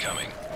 incoming.